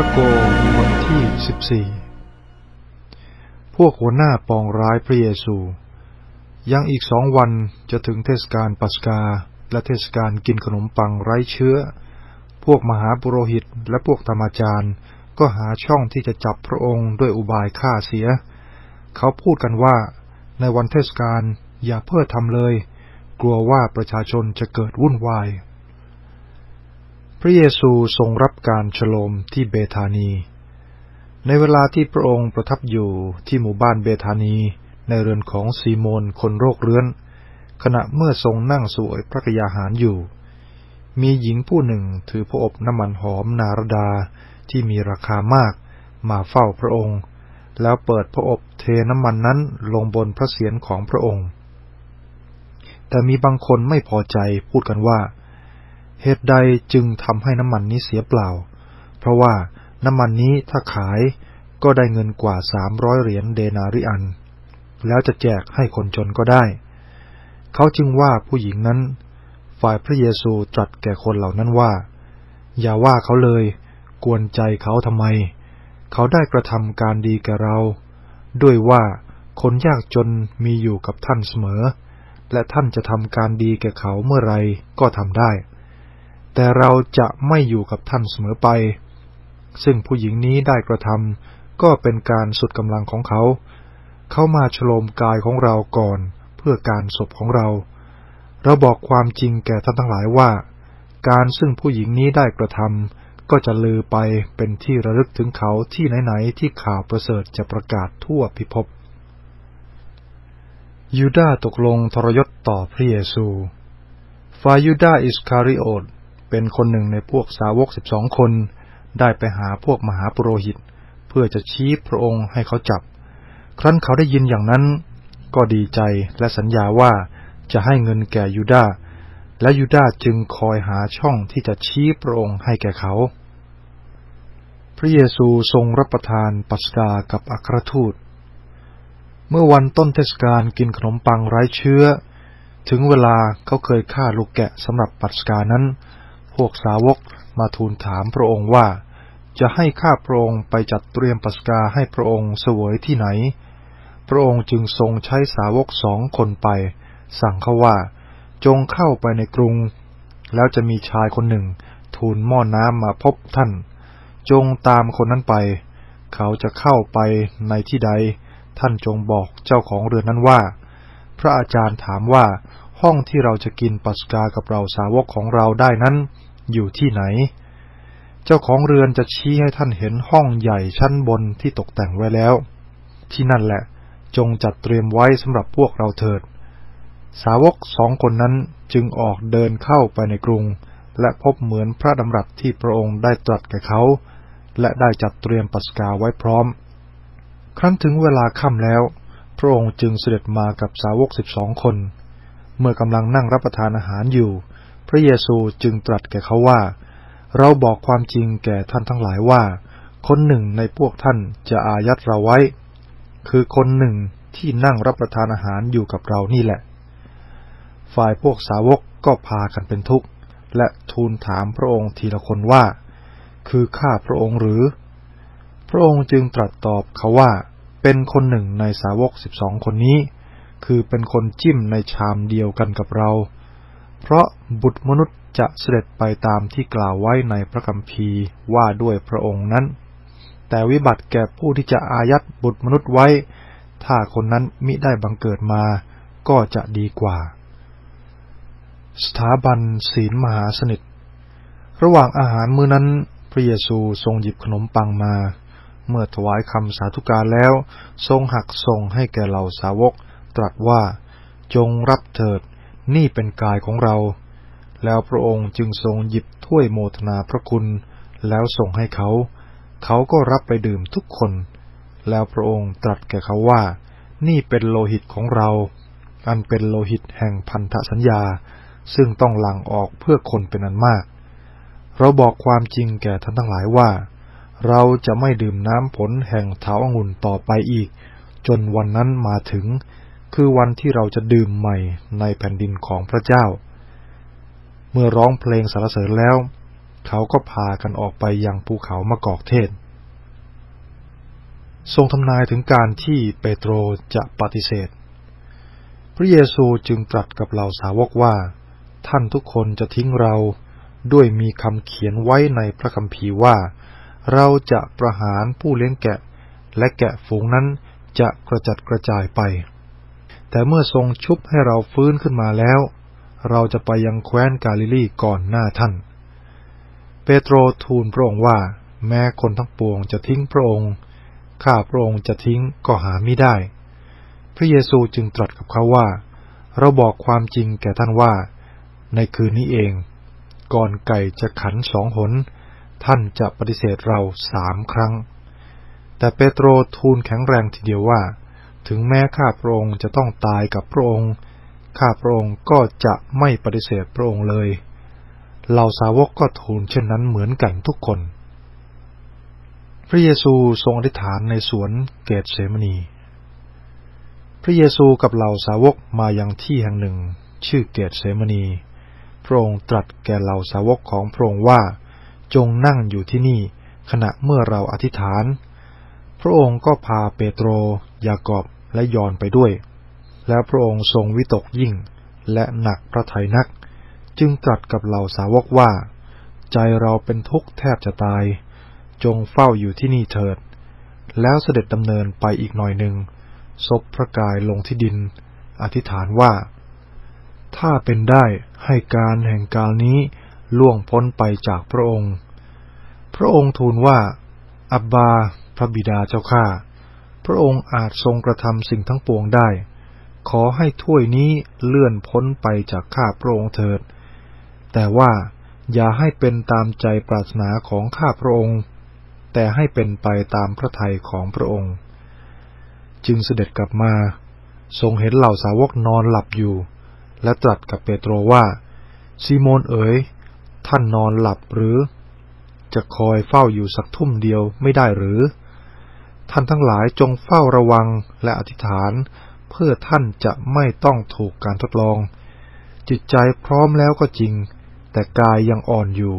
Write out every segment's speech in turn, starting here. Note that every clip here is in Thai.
ระโกบทที่14พวกหัวหน้าปองร้ายพระเยซู ยังอีกสองวันจะถึงเทศกาลปัสกา และเทศกาลกินขนมปังไร้เชื้อ พวกมหาปุโรหิตและพวกธรรมจารย์ ก็หาช่องที่จะจับพระองค์ด้วยอุบายฆ่าเสีย เขาพูดกันว่าในวันเทศกาลอย่าเพื่อทำเลย กลัวว่าประชาชนจะเกิดวุ่นวาย ระเยซูทรงรับการฉลมที่เบธานี ในเวลาที่พระองค์ประทับอยู่ที่หมู่บ้านเบธานีในเรือนของซีโมนคนโรคเรื้อน ขณะเมื่อทรงนั่งสวยพระกยาหารอยู่ มีหญิงผู้หนึ่งถือพระอบน้ำมันหอมนารดาที่มีราคามากมาเฝ้าพระองค์ แล้วเปิดพระอบเทน้ำมันนั้นลงบนพระเศียรของพระองค์ แต่มีบางคนไม่พอใจพูดกันว่า เหตุใดจึงทำให้น้ำมันนี้เสียเปล่า เพราะว่าน้ำมันนี้ถ้าขายก็ได้เงินกว่าสามร้อยเหรียญเดนาริอัน แล้วจะแจกให้คนจนก็ได้ เขาจึงว่าผู้หญิงนั้น ฝ่ายพระเยซูตรัสแก่คนเหล่านั้นว่า อย่าว่าเขาเลย กวนใจเขาทำไม เขาได้กระทำการดีแก่เรา ด้วยว่าคนยากจนมีอยู่กับท่านเสมอ และท่านจะทำการดีแก่เขาเมื่อไรก็ทำได้ แต่เราจะไม่อยู่กับท่านเสมอไป ซึ่งผู้หญิงนี้ได้กระทำก็เป็นการสุดกำลังของเขา เขามาฉลมกายของเราก่อนเพื่อการศพของเรา เราบอกความจริงแก่ท่านทั้งหลายว่า การซึ่งผู้หญิงนี้ได้กระทำก็จะลือไปเป็นที่ระลึกถึงเขาที่ไหนๆที่ข่าวประเสริฐจะประกาศทั่วพิภพยูดาตกลงทรยศต่อพระเยซูฟายูดาอิสคาริโอต เป็นคนหนึ่งในพวกสาวกสิบสองคน ได้ไปหาพวกมหาปุโรหิต เพื่อจะชี้พระองค์ให้เขาจับ ครั้นเขาได้ยินอย่างนั้น ก็ดีใจและสัญญาว่าจะให้เงินแก่ยูดาและยูดาจึงคอยหาช่องที่จะชี้พระองค์ให้แก่เขา พระเยซูทรงรับประทานปัสกากับอัครทูต เมื่อวันต้นเทศกาลกินขนมปังไร้เชื้อ ถึงเวลาเขาเคยฆ่าลูกแกะสำหรับปัสกานั้น พวกสาวกมาทูลถามพระองค์ว่า จะให้ข้าพระองค์ไปจัดเตรียมปัสกาให้พระองค์เสวยที่ไหน พระองค์จึงทรงใช้สาวกสองคนไป สั่งเขาว่า จงเข้าไปในกรุง แล้วจะมีชายคนหนึ่ง ทูลหม้อน้ำมาพบท่าน จงตามคนนั้นไป เขาจะเข้าไปในที่ใด ท่านจงบอกเจ้าของเรือนนั้นว่า พระอาจารย์ถามว่าห้องที่เราจะกินปัสกากับเราสาวกของเราได้นั้น อยู่ที่ไหน เจ้าของเรือนจะชี้ให้ท่านเห็นห้องใหญ่ชั้นบนที่ตกแต่งไว้แล้ว ที่นั่นแหละ จงจัดเตรียมไว้สำหรับพวกเราเถิด สาวกสองคนนั้นจึงออกเดินเข้าไปในกรุง และพบเหมือนพระดำรัสที่พระองค์ได้ตรัสแก่เขา และได้จัดเตรียมปัสกาไว้พร้อม ครั้นถึงเวลาค่ำแล้ว พระองค์จึงเสด็จมากับสาวกสิบสองคน เมื่อกำลังนั่งรับประทานอาหารอยู่ พระเยซูจึงตรัสแก่เขาว่า เราบอกความจริงแก่ท่านทั้งหลายว่า คนหนึ่งในพวกท่านจะอายัดเราไว้ คือคนหนึ่งที่นั่งรับประทานอาหารอยู่กับเรานี่แหละ ฝ่ายพวกสาวกก็พากันเป็นทุกข์ และทูลถามพระองค์ทีละคนว่า คือข้าพระองค์หรือ พระองค์จึงตรัสตอบเขาว่า เป็นคนหนึ่งในสาวกสิบสองคนนี้ คือเป็นคนจิ้มในชามเดียวกันกับเรา เพราะบุตรมนุษย์จะเสด็จไปตามที่กล่าวไว้ในพระคัมภีร์ว่าด้วยพระองค์นั้น แต่วิบัติแก่ผู้ที่จะอายัดบุตรมนุษย์ไว้ ถ้าคนนั้นมิได้บังเกิดมา ก็จะดีกว่า สถาบันศีลมหาสนิท ระหว่างอาหารมื้อนั้น พระเยซูทรงหยิบขนมปังมา เมื่อถวายคำสาธุการแล้ว ทรงหักส่งให้แก่เหล่าสาวก ตรัสว่า จงรับเถิด นี่เป็นกายของเรา แล้วพระองค์จึงทรงหยิบถ้วยโมทนาพระคุณ แล้วส่งให้เขา เขาก็รับไปดื่มทุกคน แล้วพระองค์ตรัสแก่เขาว่า นี่เป็นโลหิตของเรา อันเป็นโลหิตแห่งพันธสัญญา ซึ่งต้องหลั่งออกเพื่อคนเป็นอันมาก เราบอกความจริงแก่ท่านทั้งหลายว่า เราจะไม่ดื่มน้ำผลแห่งเถาองุ่นต่อไปอีก จนวันนั้นมาถึง คือวันที่เราจะดื่มใหม่ในแผ่นดินของพระเจ้า เมื่อร้องเพลงสรรเสริญแล้ว เขาก็พากันออกไปยังภูเขามะกอกเทศ ทรงทำนายถึงการที่เปโตรจะปฏิเสธ พระเยซูจึงตรัสกับเหล่าสาวกว่า ท่านทุกคนจะทิ้งเราด้วยมีคำเขียนไว้ในพระคัมภีร์ว่า เราจะประหารผู้เลี้ยงแกะ และแกะฝูงนั้นจะกระจัดกระจายไป แต่เมื่อทรงชุบให้เราฟื้นขึ้นมาแล้ว เราจะไปยังแคว้นกาลิลีก่อนหน้าท่าน เปโตรทูลพระองค์ว่า แม้คนทั้งปวงจะทิ้งพระองค์ ข้าพระองค์จะทิ้งก็หาไม่ได้ พระเยซูจึงตรัสกับเขาว่า เราบอกความจริงแก่ท่านว่า ในคืนนี้เอง ก่อนไก่จะขันสองหน ท่านจะปฏิเสธเราสามครั้ง แต่เปโตรทูลแข็งแรงทีเดียวว่า ถึงแม้ข้าพระองค์จะต้องตายกับพระองค์ ข้าพระองค์ก็จะไม่ปฏิเสธพระองค์เลย เหล่าสาวกก็ทูลเช่นนั้นเหมือนกันทุกคน พระเยซูทรงอธิษฐานในสวนเกตเสมนี พระเยซูกับเหล่าสาวกมายังที่แห่งหนึ่ง ชื่อเกตเสมนี พระองค์ตรัสแก่เหล่าสาวกของพระองค์ว่า จงนั่งอยู่ที่นี่ขณะเมื่อเราอธิษฐานพระองค์ก็พาเปโตร ยากอบ และยอนไปด้วย แล้วพระองค์ทรงวิตกยิ่ง และหนักพระทัยนัก จึงตรัสกับเหล่าสาวกว่า ใจเราเป็นทุกข์แทบจะตาย จงเฝ้าอยู่ที่นี่เถิด แล้วเสด็จดำเนินไปอีกหน่อยหนึ่งซบพระกายลงที่ดิน อธิษฐานว่า ถ้าเป็นได้ให้การแห่งกาลนี้ล่วงพ้นไปจากพระองค์ พระองค์ทูลว่า อับบา พระบิดาเจ้าข้า พระองค์อาจทรงกระทำสิ่งทั้งปวงได้ ขอให้ถ้วยนี้เลื่อนพ้นไปจากข้าพระองค์เถิด แต่ว่าอย่าให้เป็นตามใจปรารถนาของข้าพระองค์ แต่ให้เป็นไปตามพระทัยของพระองค์ จึงเสด็จกลับมา ทรงเห็นเหล่าสาวกนอนหลับอยู่ และตรัสกับเปโตรว่า ซีโมนเอ๋ย ท่านนอนหลับหรือ จะคอยเฝ้าอยู่สักทุ่มเดียวไม่ได้หรือ ท่านทั้งหลายจงเฝ้าระวังและอธิษฐาน เพื่อท่านจะไม่ต้องถูกการทดลอง จิตใจพร้อมแล้วก็จริง แต่กายยังอ่อนอยู่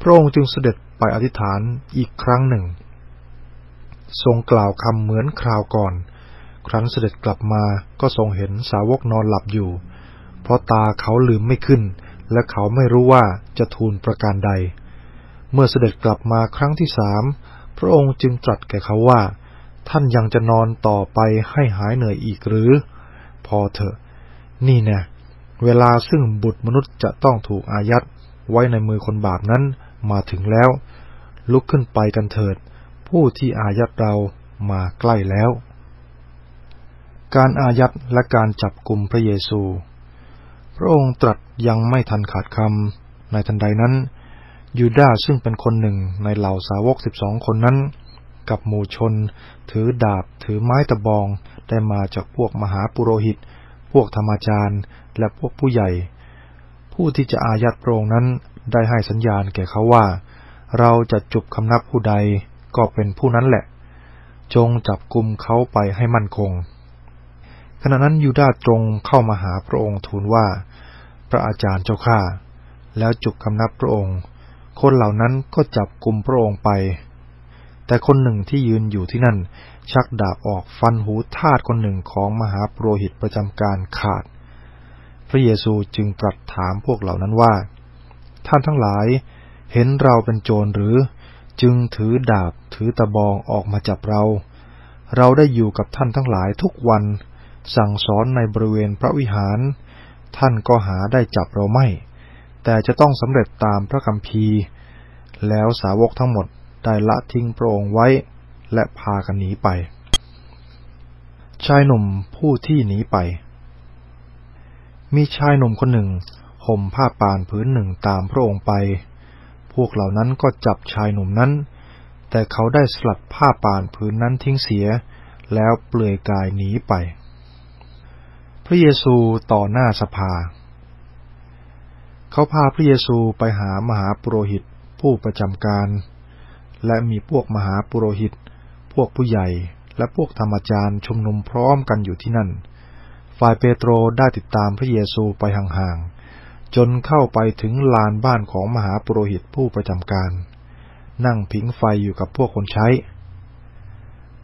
พระองค์จึงเสด็จไปอธิษฐานอีกครั้งหนึ่ง ทรงกล่าวคำเหมือนคราวก่อน ครั้นเสด็จกลับมาก็ทรงเห็นสาวกนอนหลับอยู่ เพราะตาเขาลืมไม่ขึ้น และเขาไม่รู้ว่าจะทูลประการใด เมื่อเสด็จกลับมาครั้งที่สาม พระองค์จึงตรัสแก่เขาว่า ท่านยังจะนอนต่อไปให้หายเหนื่อยอีกหรือ พอเถอะ นี่น่เวลาซึ่งบุตรมนุษย์จะต้องถูกอายัดไว้ในมือคนบาปนั้นมาถึงแล้ว ลุกขึ้นไปกันเถิด ผู้ที่อายัดเรามาใกล้แล้ว การอายัดและการจับกลุ่มพระเยซู พระองค์ตรัสยังไม่ทันขาดคำในทันใดนั้น ยูดาซึ่งเป็นคนหนึ่งในเหล่าสาวกสิบสองคนนั้น กับหมู่ชน ถือดาบถือไม้ตะบอง ได้มาจากพวกมหาปุโรหิต พวกธรรมจารย์ และพวกผู้ใหญ่ ผู้ที่จะอายัดโปรงนั้นได้ให้สัญญาณแก่เขาว่า เราจะจุบคำนับผู้ใดก็เป็นผู้นั้นแหละ จงจับกลุ่มเขาไปให้มั่นคง ขณะนั้นยูดาตรงเข้ามาหาพระองค์ทูลว่า พระอาจารย์เจ้าข้าแล้วจุกคำนับพระองค์ คนเหล่านั้นก็จับกลุ่มพระองค์ไป แต่คนหนึ่งที่ยืนอยู่ที่นั่น ชักดาบออกฟันหูทาสคนหนึ่งของมหาปรหิตประจำการขาด พระเยซูจึงตรัสถามพวกเหล่านั้นว่า ท่านทั้งหลายเห็นเราเป็นโจรหรือ จึงถือดาบถือตะบองออกมาจับเรา เราได้อยู่กับท่านทั้งหลายทุกวันสั่งสอนในบริเวณพระวิหาร ท่านก็หาได้จับเราไม่ แต่จะต้องสำเร็จตามพระคัมภีร์ แล้วสาวกทั้งหมดได้ละทิ้งพระองค์ไว้ และพากันหนีไป ชายหนุ่มผู้ที่หนีไป มีชายหนุ่มคนหนึ่งห่มผ้าป่านพื้นหนึ่งตามพระองค์ไป พวกเหล่านั้นก็จับชายหนุ่มนั้น แต่เขาได้สลัดผ้าป่านพื้นนั้นทิ้งเสีย แล้วเปลือยกายหนีไป พระเยซูต่อหน้าสภา เขาพาพระเยซูไปหามหาปุโรหิตผู้ประจำการ และมีพวกมหาปุโรหิต พวกผู้ใหญ่และพวกธรรมจารย์ชุมนุมพร้อมกันอยู่ที่นั่น ฝ่ายเปโตรได้ติดตามพระเยซูไปห่างๆ จนเข้าไปถึงลานบ้านของมหาปุโรหิตผู้ประจำการ นั่งผิงไฟอยู่กับพวกคนใช้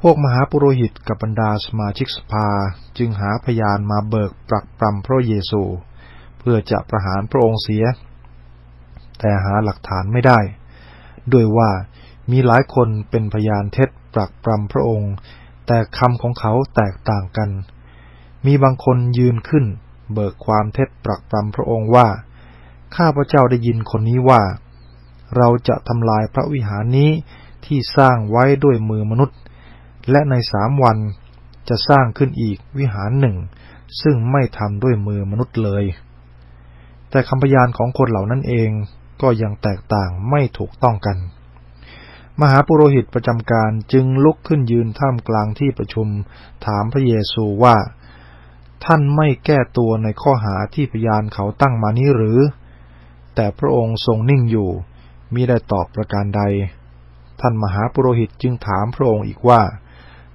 พวกมหาปุโรหิตกับบรรดาสมาชิกสภาจึงหาพยานมาเบิกปรักปรำพระเยซู เพื่อจะประหารพระองค์เสีย แต่หาหลักฐานไม่ได้ ด้วยว่ามีหลายคนเป็นพยานเท็จปรักปรำพระองค์ แต่คำของเขาแตกต่างกัน มีบางคนยืนขึ้น เบิกความเท็จปรักปรำพระองค์ว่า ข้าพระเจ้าได้ยินคนนี้ว่า เราจะทำลายพระวิหารนี้ที่สร้างไว้ด้วยมือมนุษย์ และในสามวันจะสร้างขึ้นอีกวิหารหนึ่ง ซึ่งไม่ทำด้วยมือมนุษย์เลย แต่คำพยานของคนเหล่านั้นเองก็ยังแตกต่างไม่ถูกต้องกัน มหาปุโรหิตประจำการจึงลุกขึ้นยืนท่ามกลางที่ประชุม ถามพระเยซูว่า ท่านไม่แก้ตัวในข้อหาที่พยานเขาตั้งมานี้หรือ แต่พระองค์ทรงนิ่งอยู่มิได้ตอบประการใด ท่านมหาปุโรหิตจึงถามพระองค์อีกว่า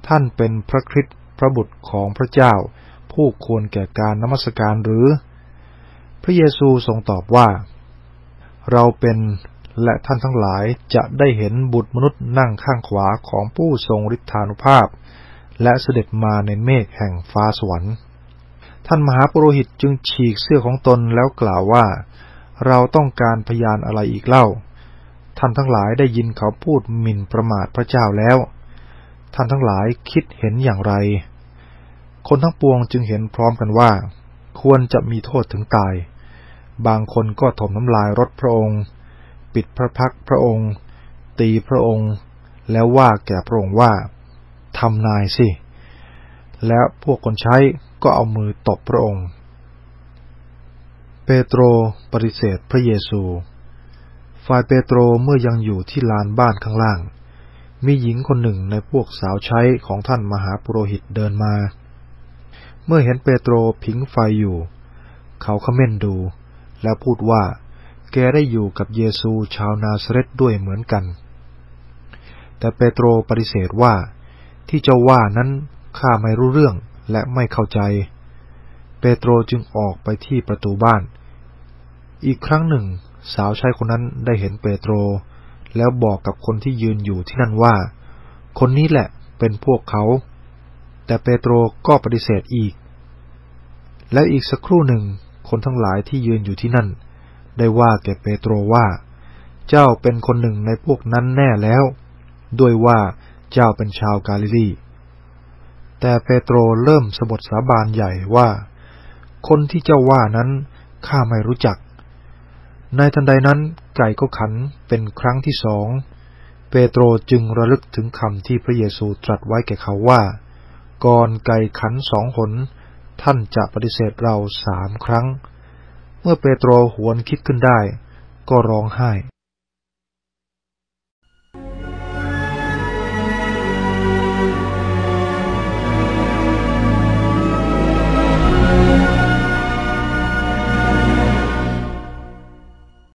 ท่านเป็นพระคริสต์พระบุตรของพระเจ้า ผู้ควรแก่การนมัสการหรือ ระเยซูทรงตอบว่า เราเป็นและท่านทั้งหลายจะได้เห็นบุตรมนุษย์นั่งข้างขวาของผู้ทรงฤทธานุภาพ และเสด็จมาในเมฆแห่งฟ้าสวรรค์ ท่านมหาปุโรหิตจึงฉีกเสื้อของตนแล้วกล่าวว่า เราต้องการพยานอะไรอีกเล่า ท่านทั้งหลายได้ยินเขาพูดหมิ่นประมาทพระเจ้าแล้ว ท่านทั้งหลายคิดเห็นอย่างไร คนทั้งปวงจึงเห็นพร้อมกันว่า ควรจะมีโทษถึงตาย บางคนก็ถมน้ำลายรถพระองค์ ปิดพระพักพระองค์ ตีพระองค์ แล้วว่าแก่พระองค์ว่าทำนายสิ และพวกคนใช้ก็เอามือตบพระองค์ เปโตรปฏิเสธพระเยซู ฝ่ายเปโตรเมื่อยังอยู่ที่ลานบ้านข้างล่าง มีหญิงคนหนึ่งในพวกสาวใช้ของท่านมหาปุโรหิตเดินมา เมื่อเห็นเปโตรผิงไฟอยู่ เขาเขม้นดู แล้วพูดว่า แกได้อยู่กับเยซูชาวนาซเรตด้วยเหมือนกัน แต่เปโตรปฏิเสธว่า ที่เจ้าว่านั้นข้าไม่รู้เรื่องและไม่เข้าใจ เปโตรจึงออกไปที่ประตูบ้าน อีกครั้งหนึ่ง สาวใช้คนนั้นได้เห็นเปโตร แล้วบอกกับคนที่ยืนอยู่ที่นั่นว่า คนนี้แหละเป็นพวกเขา แต่เปโตรก็ปฏิเสธอีก และอีกสักครู่หนึ่ง คนทั้งหลายที่ยืนอยู่ที่นั่น ได้ว่าแก่เปโตรว่า เจ้าเป็นคนหนึ่งในพวกนั้นแน่แล้ว ด้วยว่าเจ้าเป็นชาวกาลิลี แต่เปโตรเริ่มสบทสาบานใหญ่ว่า คนที่เจ้าว่านั้นข้าไม่รู้จัก ในทันใดนั้นไก่ก็ขันเป็นครั้งที่สอง เปโตรจึงระลึกถึงคำที่พระเยซูตรัสไว้แก่เขาว่า ก่อนไก่ขันสองหน ท่านจะปฏิเสธเราสามครั้ง เมื่อเปโตรหวนคิดขึ้นได้ ก็ร้องไห้